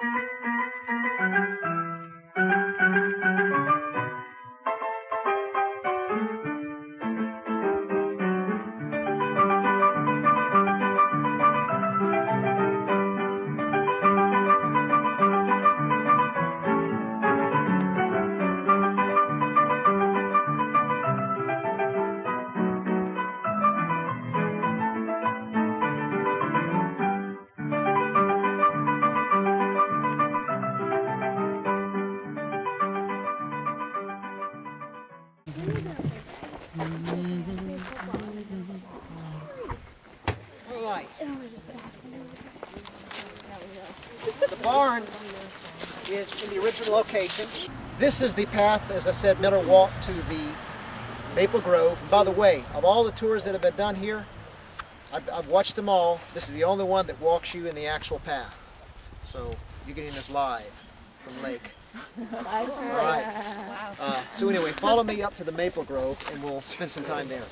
All barn is in the original location. This is the path, as I said, Miller walked to the Maple Grove. And by the way, of all the tours that have been done here, I've, I've watched them all. This is the only one that walks you in the actual path. So you're getting this live from Lake. All right. Uh, so anyway, follow me up to the Maple Grove and we'll spend some time there.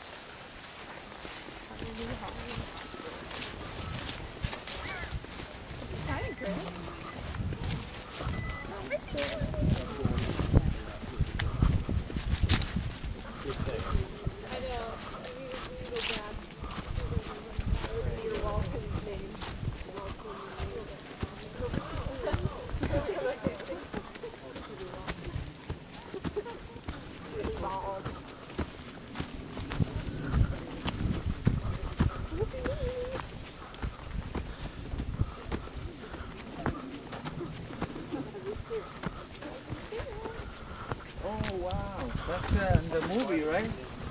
Oh wow, that's uh, in the movie, right?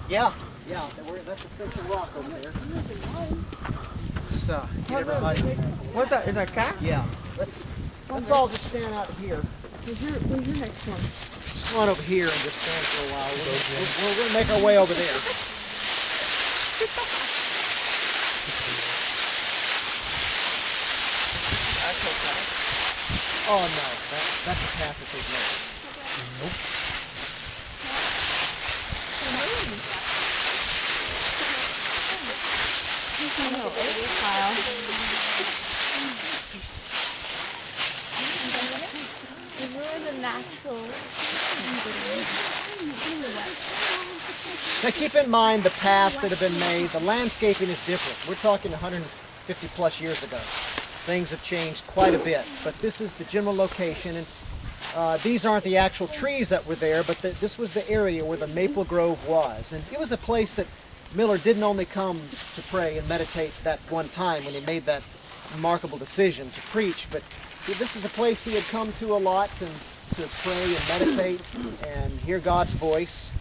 Yeah, yeah, we're, that's Ascension Rock over there. Just, uh, Get everybody. what's that? Is that cat? Yeah, let's let's all just stand out here. Where's your, where's your next one? Just come on over here and just stand for a while. We'll, we're, we're gonna make our way over there. That's okay. Oh no, that, that's a path that they've made. Now keep in mind the paths that have been made. The landscaping is different. We're talking 150 plus years ago. Things have changed quite a bit, but this is the general location. And uh, these aren't the actual trees that were there, but the, this was the area where the Maple Grove was. And it was a place that Miller didn't only come to pray and meditate that one time when he made that remarkable decision to preach, but this is a place he had come to a lot and to pray and meditate and hear God's voice.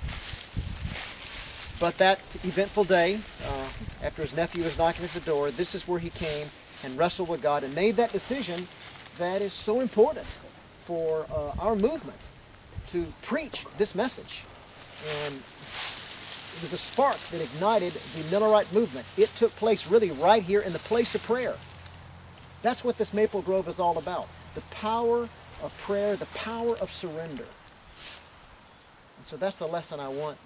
But that eventful day, uh, after his nephew was knocking at the door, this is where he came and wrestled with God and made that decision that is so important for uh, our movement to preach this message. And it was a spark that ignited the Millerite movement. It took place really right here in the place of prayer. That's what this Maple Grove is all about. The power of prayer, the power of surrender. And so that's the lesson I want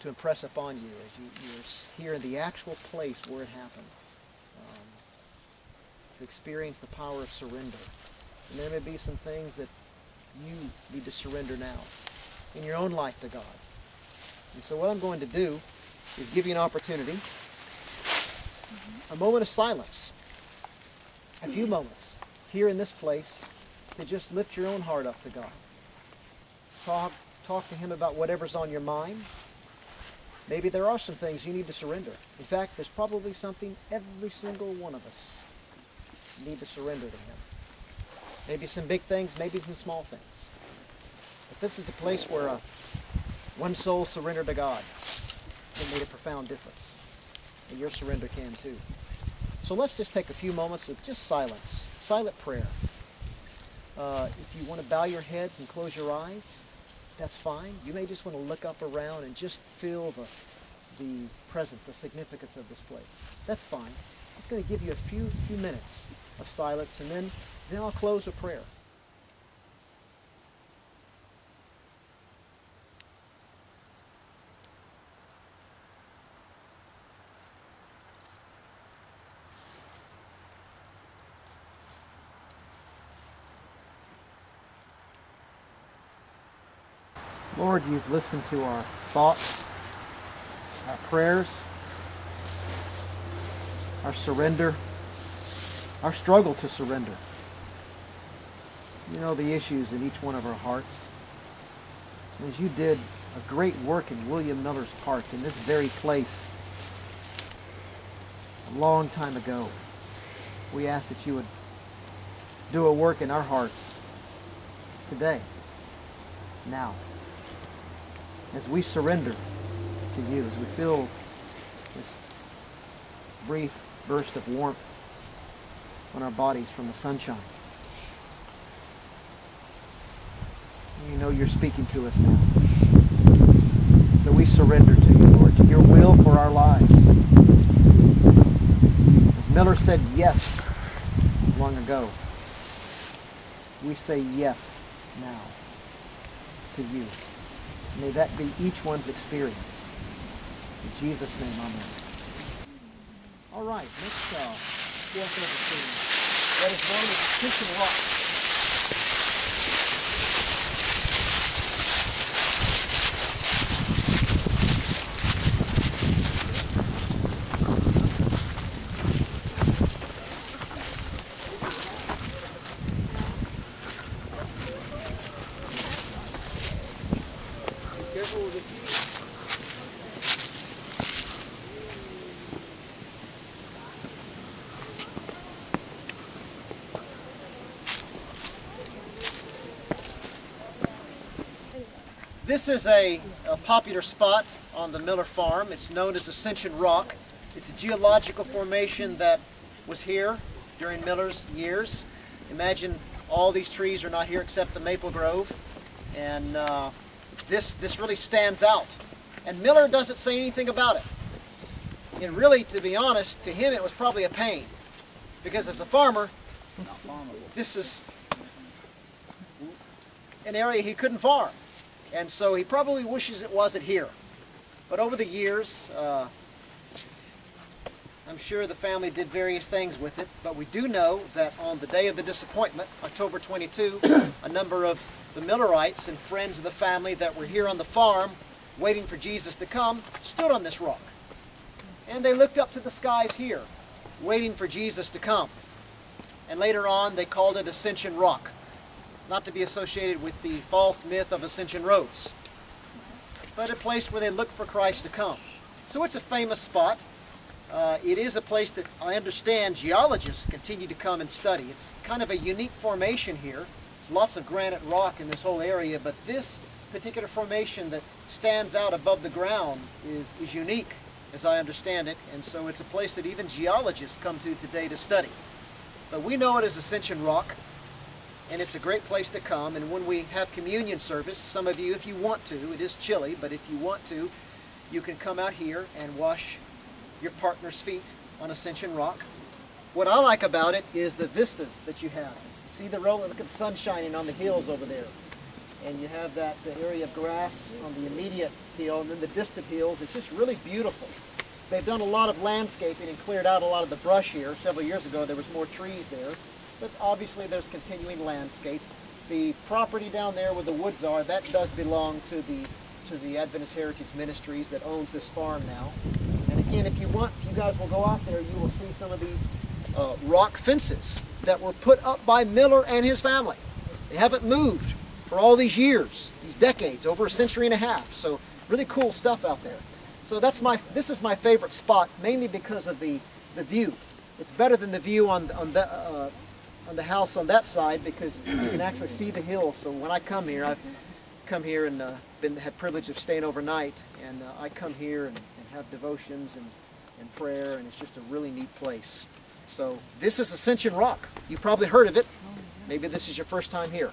to impress upon you as you, you're here in the actual place where it happened. Um, to experience the power of surrender. And there may be some things that you need to surrender now in your own life to God. And so what I'm going to do is give you an opportunity, a moment of silence, a few moments here in this place to just lift your own heart up to God. Talk, talk to Him about whatever's on your mind. Maybe there are some things you need to surrender. In fact, there's probably something every single one of us need to surrender to Him. Maybe some big things, maybe some small things. But this is a place where uh, one soul surrendered to God. It made a profound difference. And your surrender can too. So let's just take a few moments of just silence, silent prayer. Uh, if you want to bow your heads and close your eyes, that's fine. You may just want to look up around and just feel the, the presence, the significance of this place. That's fine. It's going to give you a few few minutes of silence, and then then I'll close with prayer. Lord, you've listened to our thoughts, our prayers, our surrender, our struggle to surrender. You know the issues in each one of our hearts. As you did a great work in William Miller's heart in this very place a long time ago, we ask that you would do a work in our hearts today, now, as we surrender to you, as we feel this brief burst of warmth on our bodies from the sunshine. You know you're speaking to us now. So we surrender to you, Lord, to your will for our lives. As Miller said yes long ago, we say yes now to you. May that be each one's experience. In Jesus' name, amen. All right, let's uh, walk over to what is known as Ascension Rock. This is a, a popular spot on the Miller farm. It's known as Ascension Rock. It's a geological formation that was here during Miller's years. Imagine all these trees are not here except the maple grove. And uh, this, this really stands out. And Miller doesn't say anything about it. And really, to be honest, to him it was probably a pain. Because as a farmer, this is an area he couldn't farm. And so he probably wishes it wasn't here. But over the years, uh, I'm sure the family did various things with it. But we do know that on the day of the disappointment, October 22, a number of the Millerites and friends of the family that were here on the farm waiting for Jesus to come stood on this rock. And they looked up to the skies here, waiting for Jesus to come. And later on, they called it Ascension Rock not to be associated with the false myth of Ascension Robes, but a place where they look for Christ to come. So it's a famous spot. Uh, it is a place that I understand geologists continue to come and study. It's kind of a unique formation here. There's lots of granite rock in this whole area, but this particular formation that stands out above the ground is, is unique, as I understand it, and so it's a place that even geologists come to today to study. But we know it as Ascension Rock and it's a great place to come. And when we have communion service, some of you, if you want to, it is chilly, but if you want to, you can come out here and wash your partner's feet on Ascension Rock. What I like about it is the vistas that you have. See the roll, look at the sun shining on the hills over there. And you have that area of grass on the immediate hill, and then the distant hills. It's just really beautiful. They've done a lot of landscaping and cleared out a lot of the brush here. Several years ago, there was more trees there but obviously there's continuing landscape. The property down there where the woods are, that does belong to the to the Adventist Heritage Ministries that owns this farm now. And again, if you want, if you guys will go out there, you will see some of these uh, rock fences that were put up by Miller and his family. They haven't moved for all these years, these decades, over a century and a half. So really cool stuff out there. So that's my, this is my favorite spot, mainly because of the, the view. It's better than the view on, on the, uh, on the house on that side because you can actually see the hills. So when I come here, I've come here and uh, been had privilege of staying overnight, and uh, I come here and, and have devotions and, and prayer, and it's just a really neat place. So this is Ascension Rock. You've probably heard of it. Maybe this is your first time here.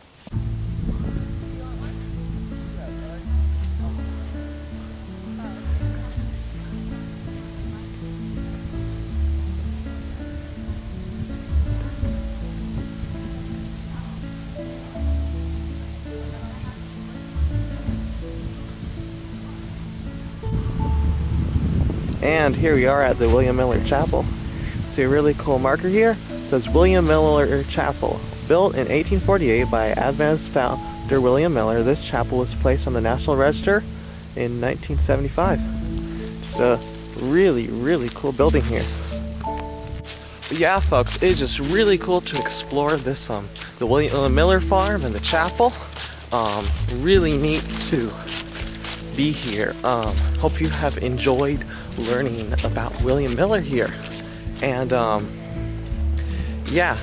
And here we are at the William Miller Chapel. See a really cool marker here? It says William Miller Chapel, built in 1848 by Adventist found after William Miller, this chapel was placed on the National Register in 1975. It's a really, really cool building here. But yeah, folks, it's just really cool to explore this, um, the William Miller farm and the chapel. Um, really neat to be here. Um, hope you have enjoyed learning about William Miller here. And, um, yeah,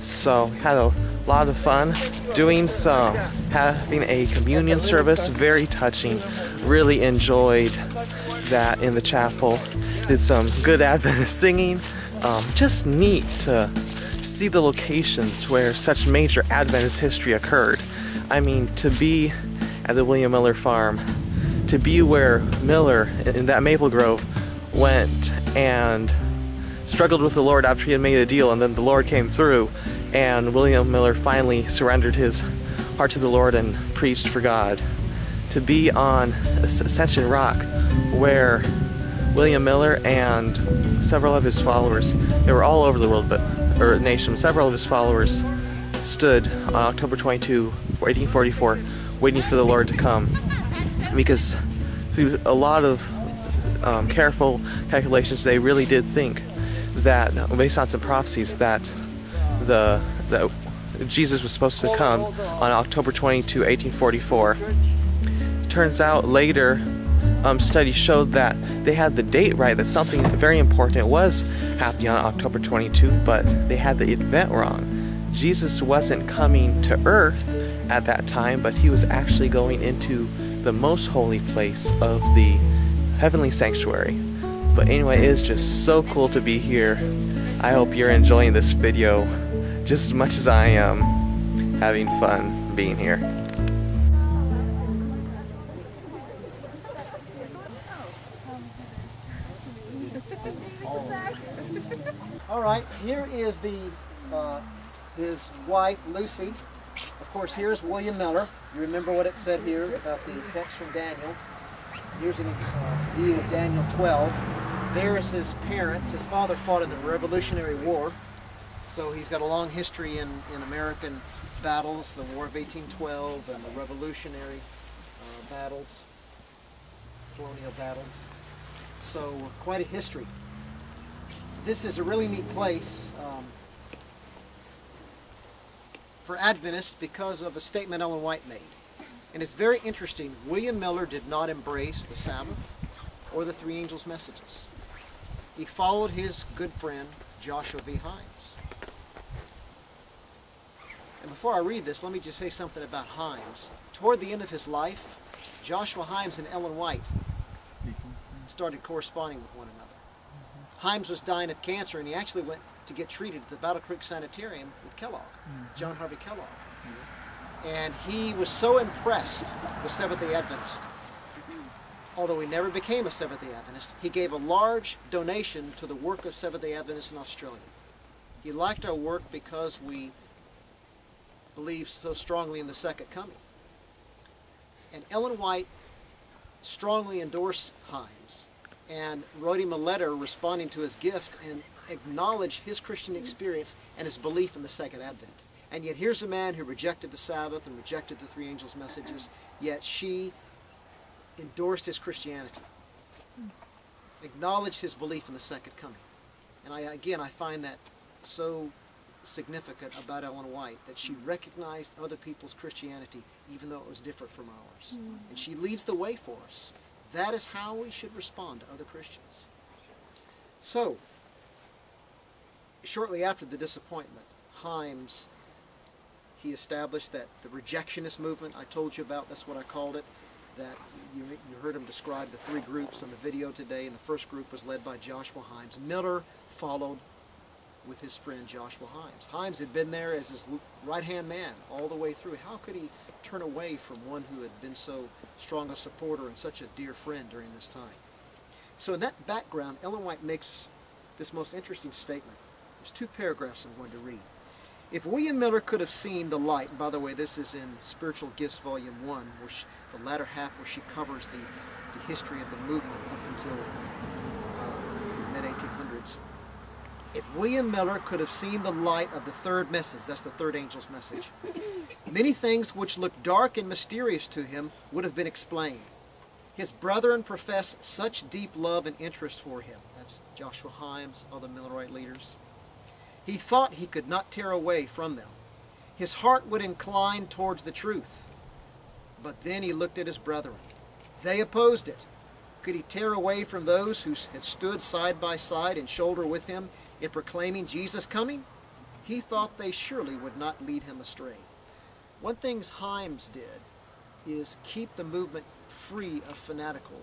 so had a lot of fun doing some, having a communion service, very touching. Really enjoyed that in the chapel. Did some good Adventist singing. Um, just neat to see the locations where such major Adventist history occurred. I mean, to be at the William Miller farm, to be where Miller in that maple grove went and struggled with the Lord after he had made a deal, and then the Lord came through, and William Miller finally surrendered his heart to the Lord and preached for God. To be on Ascension Rock, where William Miller and several of his followers, they were all over the world, but or nation, several of his followers stood on October 22, 1844, waiting for the Lord to come, because a lot of um, careful calculations, they really did think that, based on some prophecies, that the that Jesus was supposed to come on October 22, 1844. Turns out later, um, studies showed that they had the date right, that something very important was happening on October 22, but they had the event wrong. Jesus wasn't coming to earth at that time, but he was actually going into the most holy place of the heavenly sanctuary. But anyway, it is just so cool to be here. I hope you're enjoying this video just as much as I am having fun being here. All right, here is the uh, his wife Lucy. Of course, here's William Miller. You remember what it said here about the text from Daniel. Here's a uh, view of Daniel 12. There's his parents. His father fought in the Revolutionary War, so he's got a long history in, in American battles, the War of 1812 and the Revolutionary uh, battles, colonial battles. So quite a history. This is a really neat place um, for Adventists because of a statement Ellen White made. And it's very interesting. William Miller did not embrace the Sabbath or the three angels' messages. He followed his good friend Joshua V. Himes. And before I read this, let me just say something about Himes. Toward the end of his life, Joshua Himes and Ellen White started corresponding with one another. Himes was dying of cancer, and he actually went to get treated at the Battle Creek Sanitarium with Kellogg, mm-hmm. John Harvey Kellogg. And he was so impressed with Seventh-day Adventist, although he never became a Seventh-day Adventist, he gave a large donation to the work of Seventh-day Adventists in Australia. He liked our work because we believe so strongly in the second coming. And Ellen White strongly endorsed Himes and wrote him a letter responding to his gift and acknowledged his Christian experience and his belief in the second advent. And yet here's a man who rejected the Sabbath and rejected the three angels' messages, yet she endorsed his Christianity, acknowledged his belief in the second coming. And I, again, I find that so significant about Ellen White, that she recognized other people's Christianity even though it was different from ours. Mm. And she leads the way for us. That is how we should respond to other Christians. So, shortly after the disappointment, Himes, he established that the rejectionist movement I told you about, that's what I called it, that you, you heard him describe the three groups on the video today, and the first group was led by Joshua Himes. Miller followed with his friend Joshua Himes. Himes had been there as his right-hand man all the way through. How could he turn away from one who had been so strong a supporter and such a dear friend during this time? So in that background, Ellen White makes this most interesting statement. There's two paragraphs I'm going to read. If William Miller could have seen the light, by the way, this is in Spiritual Gifts Volume 1, where she, the latter half where she covers the, the history of the movement up until uh, the mid-1800s. if William Miller could have seen the light of the third message, that's the third angel's message, many things which looked dark and mysterious to him would have been explained. His brethren professed such deep love and interest for him. That's Joshua Himes, other Millerite leaders. He thought he could not tear away from them. His heart would incline towards the truth. But then he looked at his brethren. They opposed it. Could he tear away from those who had stood side by side and shoulder with him in proclaiming Jesus coming? He thought they surely would not lead him astray. One thing Himes did is keep the movement free of fanatical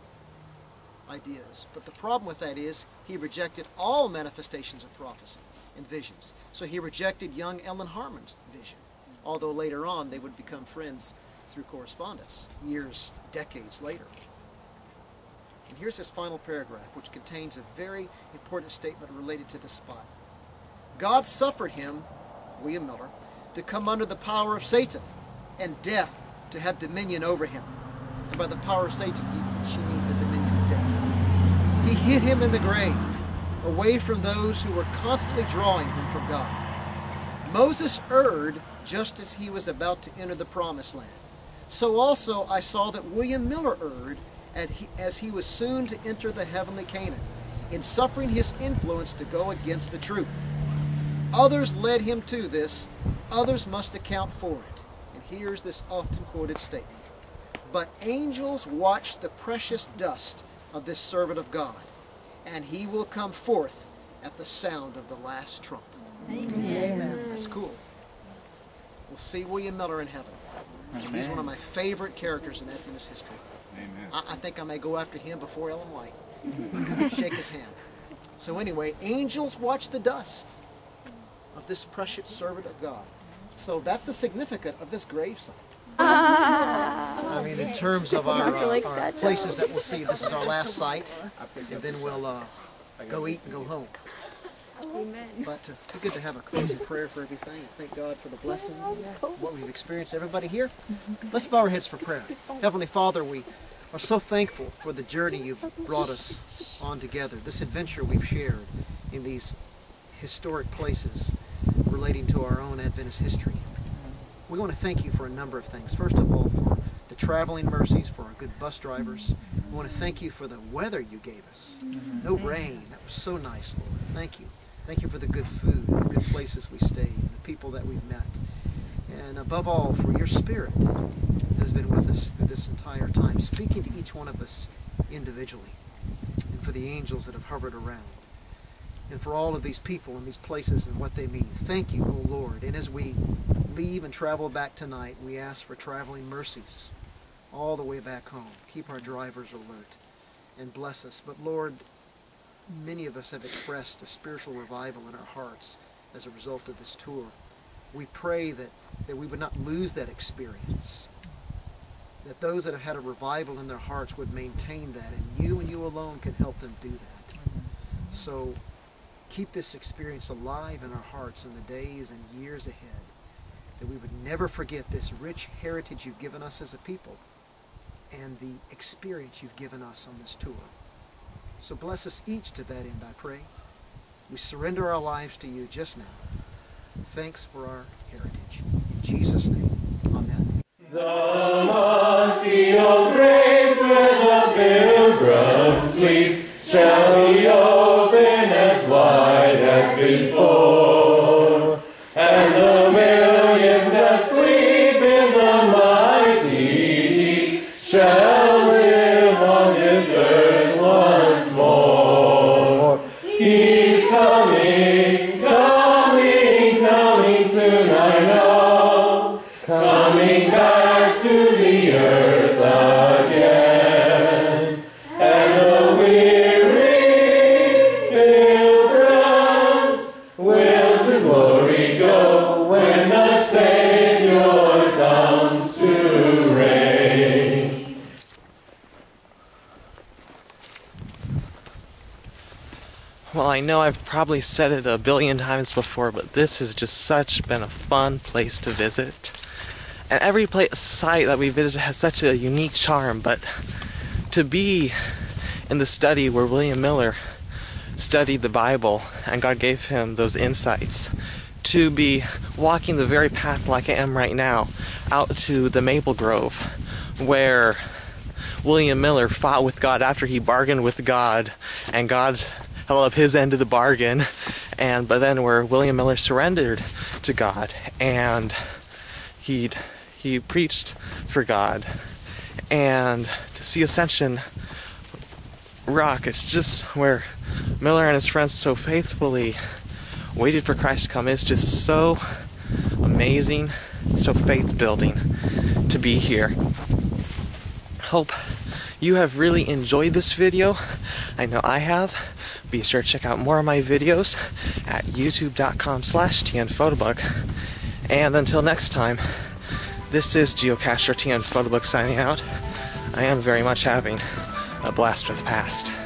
ideas. But the problem with that is he rejected all manifestations of prophecy and visions. So he rejected young Ellen Harmon's vision, although later on they would become friends through correspondence, years, decades later. And here's his final paragraph, which contains a very important statement related to this spot. God suffered him, William Miller, to come under the power of Satan and death to have dominion over him. And by the power of Satan, he, she means the dominion of death. He hid him in the grave, away from those who were constantly drawing him from God. Moses erred just as he was about to enter the promised land. So also I saw that William Miller erred as he was soon to enter the heavenly Canaan, in suffering his influence to go against the truth. Others led him to this, others must account for it. And here's this often quoted statement. But angels watch the precious dust of this servant of God, and he will come forth at the sound of the last trumpet. Amen. That's cool. We'll see William Miller in heaven. Amen. He's one of my favorite characters in Adventist history. Amen. I, I think I may go after him before Ellen White. Shake his hand. So anyway, angels watch the dust of this precious servant of God. So that's the significance of this gravesite. I mean, in terms of our, uh, our places that we'll see, this is our last site, and then we'll uh, go eat and go home. Amen. But uh, it's good to have a closing prayer for everything. Thank God for the blessing, what we've experienced. Everybody here, let's bow our heads for prayer. Heavenly Father, we are so thankful for the journey you've brought us on together, this adventure we've shared in these historic places relating to our own Adventist history. We want to thank you for a number of things. First of all, for the traveling mercies for our good bus drivers. We want to thank you for the weather you gave us. Mm-hmm. No rain. That was so nice, Lord. Thank you. Thank you for the good food, the good places we stayed, the people that we've met. And above all, for your spirit that has been with us through this entire time, speaking to each one of us individually, and for the angels that have hovered around, and for all of these people and these places and what they mean. Thank you, O Lord. And as we leave and travel back tonight, we ask for traveling mercies all the way back home. Keep our drivers alert and bless us. But Lord, many of us have expressed a spiritual revival in our hearts as a result of this tour. We pray that, that we would not lose that experience, that those that have had a revival in their hearts would maintain that, and you and you alone can help them do that. So keep this experience alive in our hearts in the days and years ahead, that we would never forget this rich heritage you've given us as a people and the experience you've given us on this tour. So bless us each to that end, I pray. We surrender our lives to you just now. Thanks for our heritage. In Jesus' name, amen. The mercy of grace where the pilgrims sleep shall be probably said it a billion times before, but this has just such been a fun place to visit. And every place, site that we visit has such a unique charm, but to be in the study where William Miller studied the Bible and God gave him those insights to be walking the very path like I am right now out to the Maple Grove where William Miller fought with God after he bargained with God and God up his end of the bargain and but then where William Miller surrendered to God and he he preached for God and to see Ascension Rock it's just where Miller and his friends so faithfully waited for Christ to come is just so amazing, so faith building to be here. Hope you have really enjoyed this video. I know I have. Be sure to check out more of my videos at youtube.com slash tnphotobug. And until next time, this is Geocacher TN signing out. I am very much having a blast with the past.